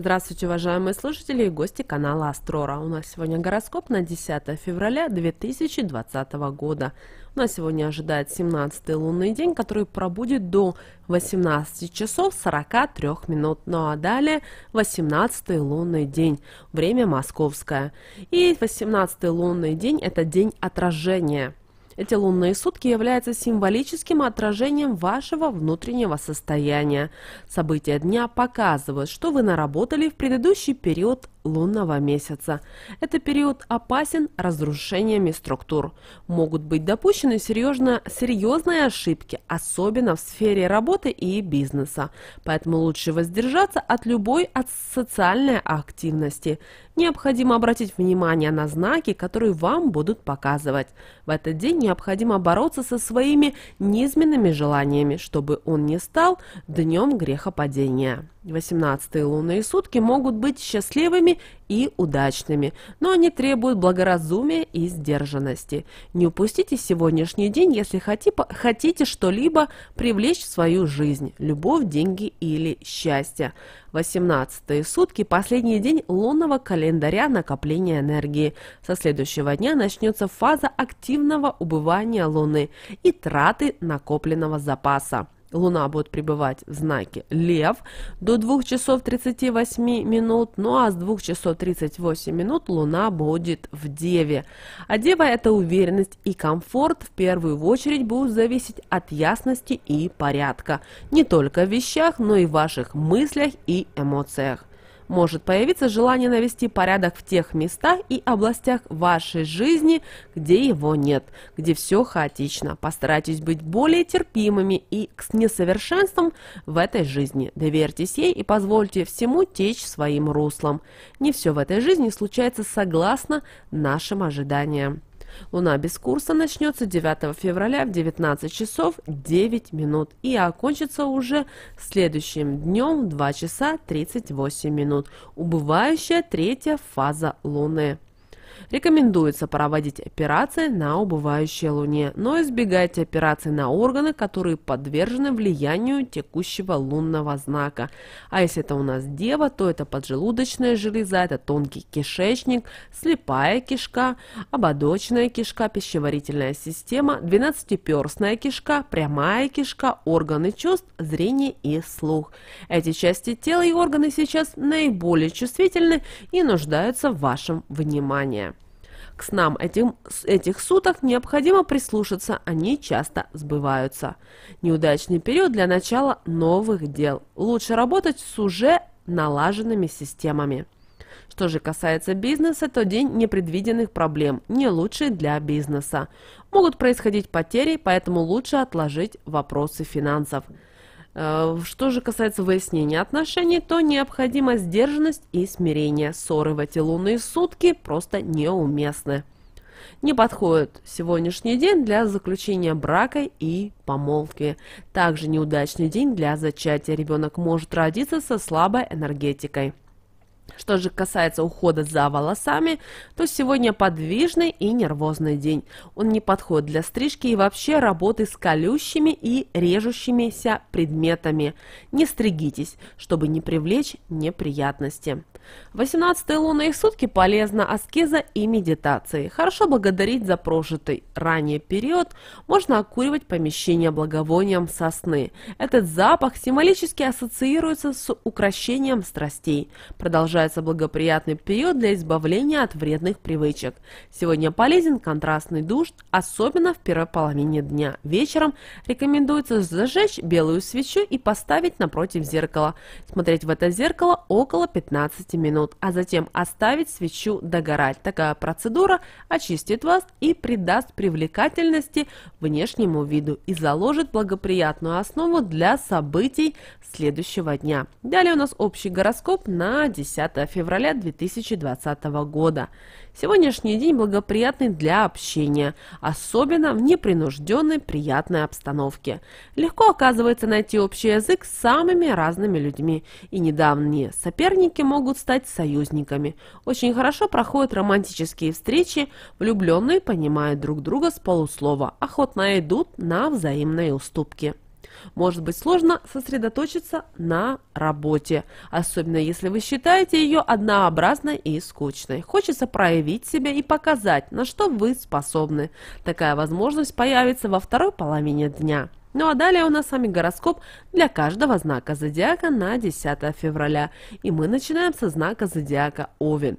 Здравствуйте, уважаемые слушатели и гости канала Астрора. У нас сегодня гороскоп на 10 февраля 2020 года. У нас сегодня ожидает 17 лунный день, который пробудет до 18 часов 43 минут. Ну а далее 18 лунный день, время московское. И 18 лунный день – это день отражения – эти лунные сутки являются символическим отражением вашего внутреннего состояния. События дня показывают, что вы наработали в предыдущий период лунного месяца. Этот период опасен разрушениями структур. Могут быть допущены серьезно, серьезные ошибки, особенно в сфере работы и бизнеса. Поэтому лучше воздержаться от любой от социальной активности. Необходимо обратить внимание на знаки, которые вам будут показывать. В этот день необходимо бороться со своими низменными желаниями, чтобы он не стал днем грехопадения. 18 лунные сутки могут быть счастливыми и удачными, но они требуют благоразумия и сдержанности. Не упустите сегодняшний день, если хотите что-либо привлечь в свою жизнь, любовь, деньги или счастье. 18 сутки – последний день лунного календаря накопления энергии. Со следующего дня начнется фаза активного убывания Луны и траты накопленного запаса. Луна будет пребывать в знаке Лев до 2 часов 38 минут, ну а с 2 часов 38 минут Луна будет в Деве. А Дева – это уверенность и комфорт в первую очередь будут зависеть от ясности и порядка. Не только в вещах, но и в ваших мыслях и эмоциях может появиться желание навести порядок в тех местах и областях вашей жизни, где его нет, где все хаотично. Постарайтесь быть более терпимыми и к несовершенствам в этой жизни. Доверьтесь ей и позвольте всему течь своим руслом. Не все в этой жизни случается согласно нашим ожиданиям. Луна без курса начнется 9 февраля в 19 часов 9 минут и окончится уже следующим днем в 2 часа 38 минут. Убывающая третья фаза Луны. Рекомендуется проводить операции на убывающей Луне, но избегайте операций на органы, которые подвержены влиянию текущего лунного знака. А если это у нас Дева, то это поджелудочная железа, это тонкий кишечник, слепая кишка, ободочная кишка, пищеварительная система, двенадцатиперстная кишка, прямая кишка, органы чувств, зрение и слух. Эти части тела и органы сейчас наиболее чувствительны и нуждаются в вашем внимании. К снам этим, этих суток необходимо прислушаться, они часто сбываются. Неудачный период для начала новых дел. Лучше работать с уже налаженными системами. Что же касается бизнеса, то день непредвиденных проблем не лучший для бизнеса. Могут происходить потери, поэтому лучше отложить вопросы финансов. Э, что же касается выяснения отношений, то необходима сдержанность и смирение. Ссоры в эти лунные сутки просто неуместны. Не подходит сегодняшний день для заключения брака и помолвки. Также неудачный день для зачатия. Ребенок может родиться со слабой энергетикой. Что же касается ухода за волосами, то сегодня подвижный и нервозный день. Он не подходит для стрижки и вообще работы с колющими и режущимися предметами. Не стригитесь, чтобы не привлечь неприятности. 18 лунные сутки полезна аскеза и медитации. Хорошо благодарить за прожитый ранее период. Можно окуривать помещение благовонием сосны. Этот запах символически ассоциируется с укращением страстей. Продолжается благоприятный период для избавления от вредных привычек. Сегодня полезен контрастный душ, особенно в первой половине дня. Вечером рекомендуется зажечь белую свечу и поставить напротив зеркала. Смотреть в это зеркало около 15 минут, а затем оставить свечу догорать. Такая процедура очистит вас и придаст привлекательности внешнему виду и заложит благоприятную основу для событий следующего дня. Далее у нас общий гороскоп на 10 февраля 2020 года. Сегодняшний день благоприятный для общения, особенно в непринужденной приятной обстановке. Легко оказывается найти общий язык с самыми разными людьми, и недавние соперники могут стать союзниками. Очень хорошо проходят романтические встречи, влюбленные понимают друг друга с полуслова, охотно идут на взаимные уступки. Может быть сложно сосредоточиться на работе, особенно если вы считаете ее однообразной и скучной. Хочется проявить себя и показать, на что вы способны. Такая возможность появится во второй половине дня. Ну а далее у нас с вами гороскоп для каждого знака зодиака на 10 февраля. И мы начинаем со знака зодиака Овен.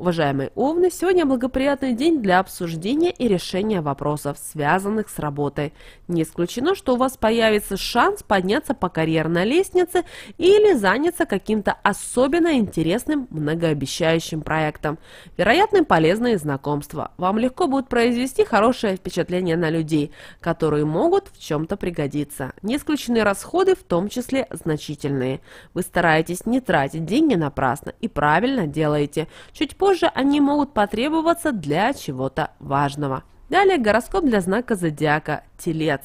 Уважаемые Овны, сегодня благоприятный день для обсуждения и решения вопросов, связанных с работой. Не исключено, что у вас появится шанс подняться по карьерной лестнице или заняться каким-то особенно интересным, многообещающим проектом. Вероятно, полезные знакомства. Вам легко будет произвести хорошее впечатление на людей, которые могут в чем-то пригодиться. Не исключены расходы, в том числе значительные. Вы стараетесь не тратить деньги напрасно и правильно делаете. Чуть позже позже они могут потребоваться для чего-то важного. Далее гороскоп для знака зодиака Телец.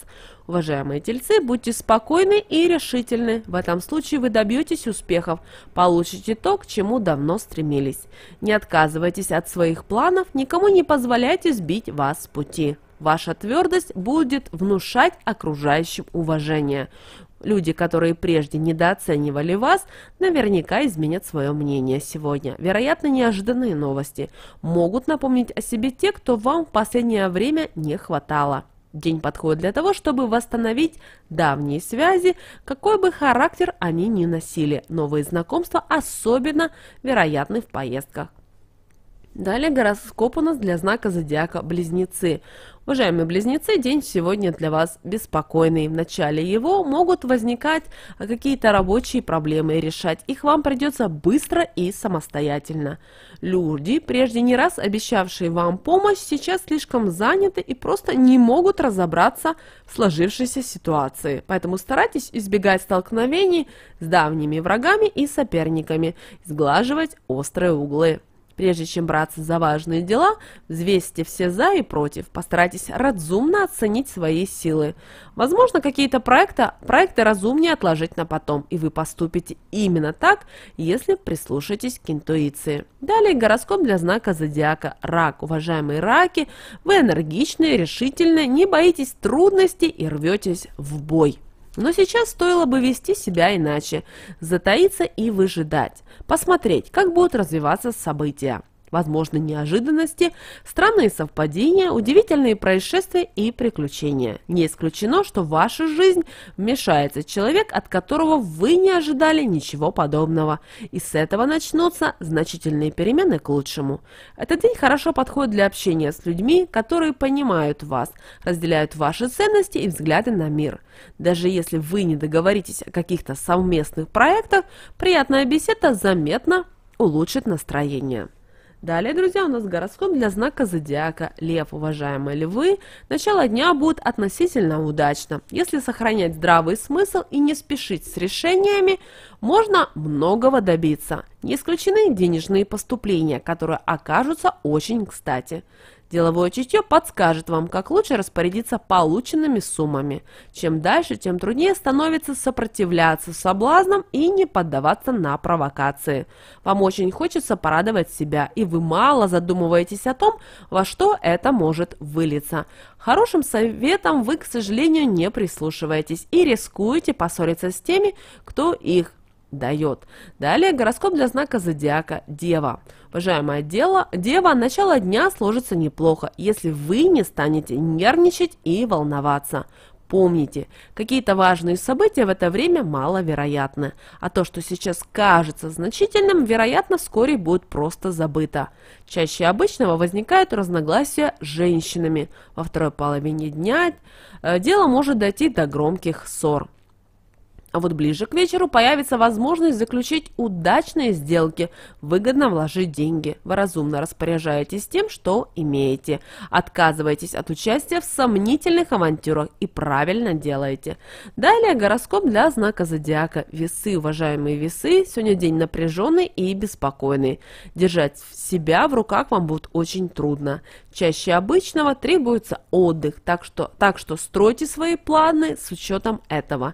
Уважаемые тельцы, будьте спокойны и решительны. В этом случае вы добьетесь успехов, получите то, к чему давно стремились. Не отказывайтесь от своих планов, никому не позволяйте сбить вас с пути. Ваша твердость будет внушать окружающим уважение. Люди, которые прежде недооценивали вас, наверняка изменят свое мнение сегодня. Вероятно, неожиданные новости могут напомнить о себе те, кто вам в последнее время не хватало. День подходит для того, чтобы восстановить давние связи, какой бы характер они ни носили. Новые знакомства особенно вероятны в поездках. Далее гороскоп у нас для знака зодиака Близнецы. Уважаемые близнецы, день сегодня для вас беспокойный. В начале его могут возникать какие-то рабочие проблемы, и решать их вам придется быстро и самостоятельно. Люди, прежде не раз обещавшие вам помощь, сейчас слишком заняты и просто не могут разобраться в сложившейся ситуации. Поэтому старайтесь избегать столкновений с давними врагами и соперниками, сглаживать острые углы. Прежде чем браться за важные дела, взвесьте все «за» и «против», постарайтесь разумно оценить свои силы. Возможно, какие-то проекты, проекты разумнее отложить на потом, и вы поступите именно так, если прислушаетесь к интуиции. Далее гороскоп для знака зодиака «Рак». Уважаемые раки, вы энергичные, решительные, не боитесь трудностей и рветесь в бой. Но сейчас стоило бы вести себя иначе, затаиться и выжидать, посмотреть, как будут развиваться события возможны неожиданности, странные совпадения, удивительные происшествия и приключения. Не исключено, что в вашу жизнь вмешается человек, от которого вы не ожидали ничего подобного, и с этого начнутся значительные перемены к лучшему. Этот день хорошо подходит для общения с людьми, которые понимают вас, разделяют ваши ценности и взгляды на мир. Даже если вы не договоритесь о каких-то совместных проектах, приятная беседа заметно улучшит настроение. Далее, друзья, у нас гороскоп для знака зодиака Лев, уважаемые львы. Начало дня будет относительно удачно. Если сохранять здравый смысл и не спешить с решениями, можно многого добиться. Не исключены денежные поступления, которые окажутся очень кстати. Деловое чутье подскажет вам, как лучше распорядиться полученными суммами. Чем дальше, тем труднее становится сопротивляться соблазнам и не поддаваться на провокации. Вам очень хочется порадовать себя, и вы мало задумываетесь о том, во что это может вылиться. Хорошим советом вы, к сожалению, не прислушиваетесь и рискуете поссориться с теми, кто их дает. Далее гороскоп для знака зодиака Дева. Уважаемая дело, Дева, начало дня сложится неплохо, если вы не станете нервничать и волноваться. Помните, какие-то важные события в это время маловероятны, а то, что сейчас кажется значительным, вероятно, вскоре будет просто забыто. Чаще обычного возникают разногласия с женщинами. Во второй половине дня э, дело может дойти до громких ссор. А вот ближе к вечеру появится возможность заключить удачные сделки, выгодно вложить деньги. Вы разумно распоряжаетесь тем, что имеете. Отказываетесь от участия в сомнительных авантюрах и правильно делаете. Далее гороскоп для знака зодиака. Весы, уважаемые весы, сегодня день напряженный и беспокойный. Держать себя в руках вам будет очень трудно. Чаще обычного требуется отдых, так что, так что стройте свои планы с учетом этого.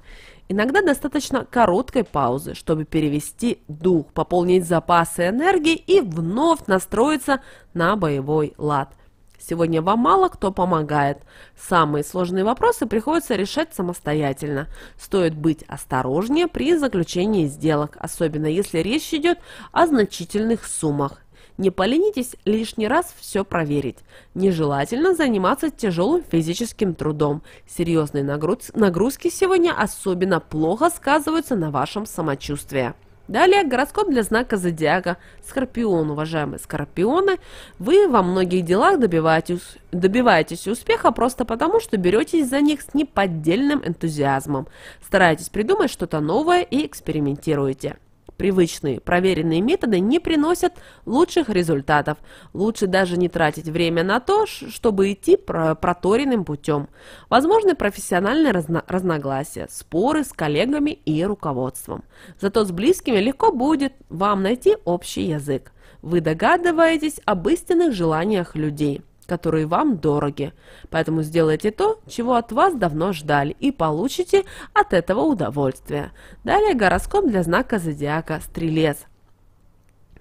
Иногда достаточно короткой паузы, чтобы перевести дух, пополнить запасы энергии и вновь настроиться на боевой лад. Сегодня вам мало кто помогает. Самые сложные вопросы приходится решать самостоятельно. Стоит быть осторожнее при заключении сделок, особенно если речь идет о значительных суммах. Не поленитесь лишний раз все проверить. Нежелательно заниматься тяжелым физическим трудом. Серьезные нагрузки сегодня особенно плохо сказываются на вашем самочувствии. Далее гороскоп для знака зодиака Скорпион. Уважаемые скорпионы, вы во многих делах добиваетесь, добиваетесь успеха просто потому, что беретесь за них с неподдельным энтузиазмом. Старайтесь придумать что-то новое и экспериментируйте. Привычные, проверенные методы не приносят лучших результатов. Лучше даже не тратить время на то, чтобы идти проторенным путем. Возможны профессиональные разно разногласия, споры с коллегами и руководством. Зато с близкими легко будет вам найти общий язык. Вы догадываетесь об истинных желаниях людей – которые вам дороги. Поэтому сделайте то, чего от вас давно ждали, и получите от этого удовольствие. Далее гороскоп для знака зодиака Стрелец.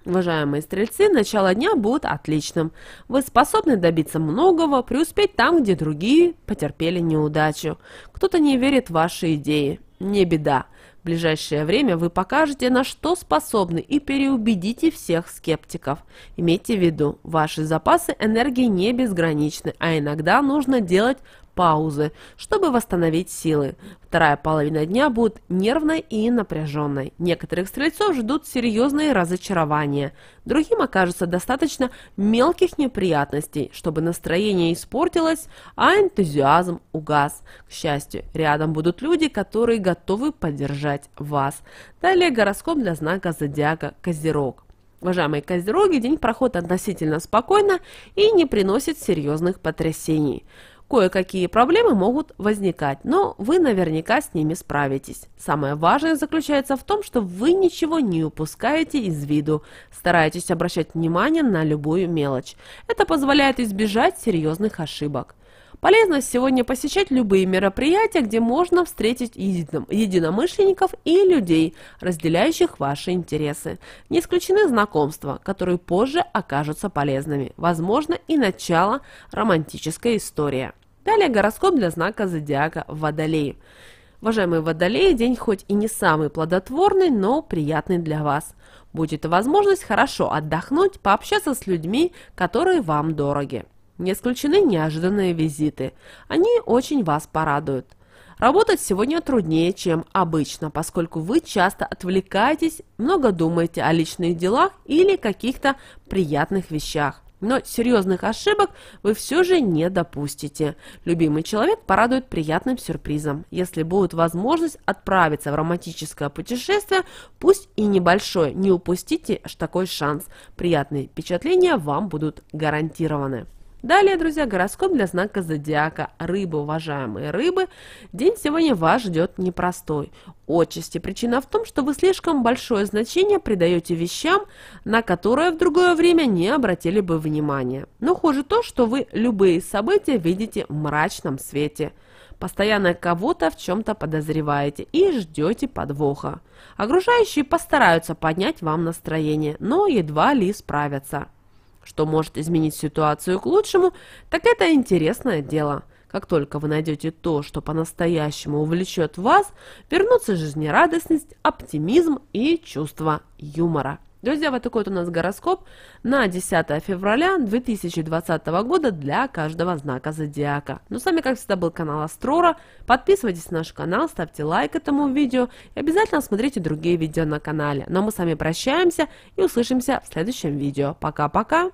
Уважаемые стрельцы, начало дня будет отличным. Вы способны добиться многого, преуспеть там, где другие потерпели неудачу. Кто-то не верит в ваши идеи. Не беда. В ближайшее время вы покажете, на что способны и переубедите всех скептиков. Имейте в виду, ваши запасы энергии не безграничны, а иногда нужно делать паузы, чтобы восстановить силы. Вторая половина дня будет нервной и напряженной. Некоторых стрельцов ждут серьезные разочарования. Другим окажется достаточно мелких неприятностей, чтобы настроение испортилось, а энтузиазм угас. К счастью, рядом будут люди, которые готовы поддержать вас. Далее гороскоп для знака зодиака Козерог. Уважаемые козероги, день проходит относительно спокойно и не приносит серьезных потрясений. Кое-какие проблемы могут возникать, но вы наверняка с ними справитесь. Самое важное заключается в том, что вы ничего не упускаете из виду, стараетесь обращать внимание на любую мелочь. Это позволяет избежать серьезных ошибок. Полезно сегодня посещать любые мероприятия, где можно встретить едином, единомышленников и людей, разделяющих ваши интересы. Не исключены знакомства, которые позже окажутся полезными. Возможно и начало романтической истории. Далее гороскоп для знака зодиака Водолей. Уважаемые Водолеи, день хоть и не самый плодотворный, но приятный для вас. Будет возможность хорошо отдохнуть, пообщаться с людьми, которые вам дороги. Не исключены неожиданные визиты. Они очень вас порадуют. Работать сегодня труднее, чем обычно, поскольку вы часто отвлекаетесь, много думаете о личных делах или каких-то приятных вещах. Но серьезных ошибок вы все же не допустите. Любимый человек порадует приятным сюрпризом. Если будет возможность отправиться в романтическое путешествие, пусть и небольшое, не упустите такой шанс. Приятные впечатления вам будут гарантированы. Далее, друзья, гороскоп для знака зодиака рыбы, уважаемые рыбы. День сегодня вас ждет непростой. Отчасти причина в том, что вы слишком большое значение придаете вещам, на которые в другое время не обратили бы внимания. Но хуже то, что вы любые события видите в мрачном свете. Постоянно кого-то в чем-то подозреваете и ждете подвоха. Окружающие постараются поднять вам настроение, но едва ли справятся. Что может изменить ситуацию к лучшему, так это интересное дело. Как только вы найдете то, что по-настоящему увлечет вас, вернутся жизнерадостность, оптимизм и чувство юмора. Друзья, вот такой вот у нас гороскоп на 10 февраля 2020 года для каждого знака зодиака. Ну, с вами, как всегда, был канал Астрора. Подписывайтесь на наш канал, ставьте лайк этому видео и обязательно смотрите другие видео на канале. Ну, а мы с вами прощаемся и услышимся в следующем видео. Пока-пока!